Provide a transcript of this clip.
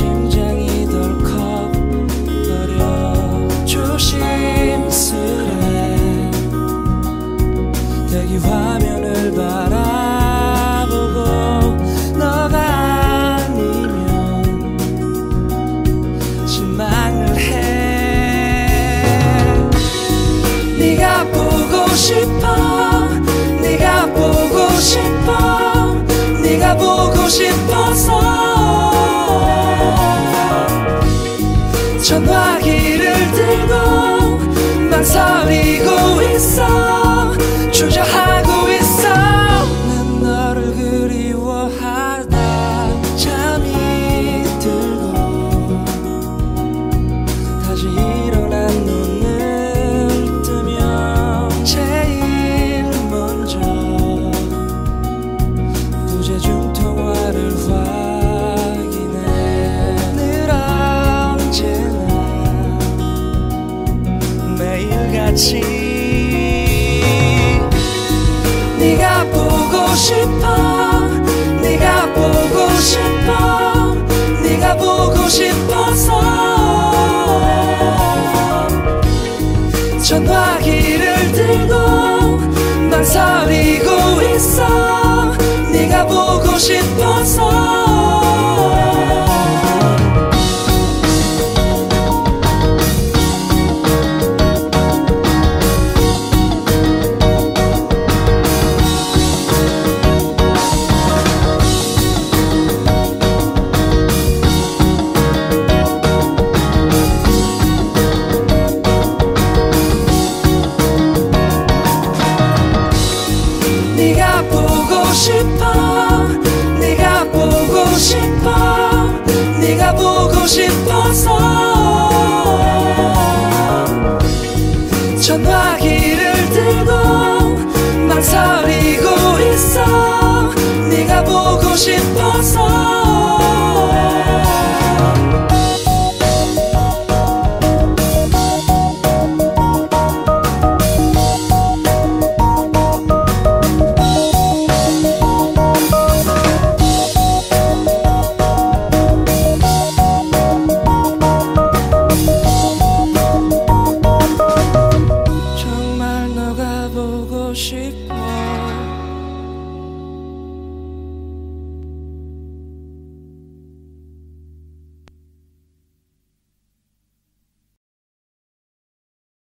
심장이 덜컥거려 조심스레 대기 화면을 바라보고 너가 아니면 실망을 해. 네가 보고 싶어 네가 보고 싶어 전화기를 들고 망설이고 있어. 주저하 같이 네가 보고 싶어 네가 보고 싶어 네가 보고 싶어서 전화기를 들고 망설이고 있어. 네가 보고 싶어서 싶어서 전화기를 들고 망설이고 있어. 네가 보고 싶어서 希望